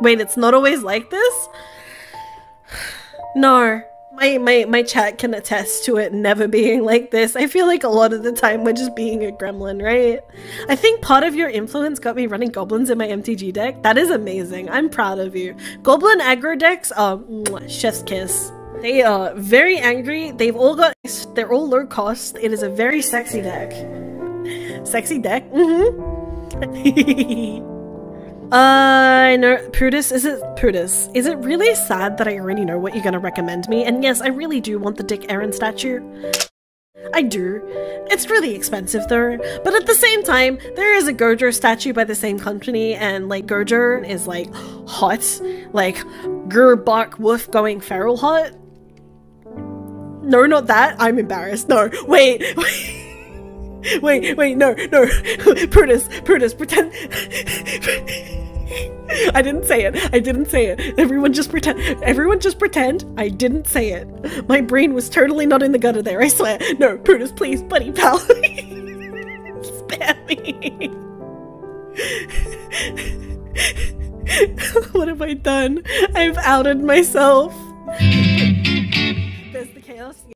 Wait, it's not always like this? No. My, my, my chat can attest to it never being like this. I feel like a lot of the time we're just being a gremlin, right? I think part of your influence got me running goblins in my MTG deck. That is amazing. I'm proud of you. Goblin aggro decks are mwah, chef's kiss. They are very angry. They've all got, they're all low cost. It is a very sexy deck. Sexy deck? Mm-hmm. Uh, no, Prudus, is it Prudus? Is it really sad that I already know what you're gonna recommend me? And yes, I really do want the Dick Aaron statue. I do. It's really expensive though. But at the same time, there is a Gojo statue by the same company, and like Gojo is like hot, like Gerbach Wolf going feral hot. No, not that. I'm embarrassed. No, wait, wait. Wait, wait, no, no. Prudence, Prudence, pretend. I didn't say it. I didn't say it. Everyone just pretend. Everyone just pretend I didn't say it. My brain was totally not in the gutter there, I swear. No, Prudence, please, buddy pal. Spare me. what have I done? I've outed myself. There's the chaos.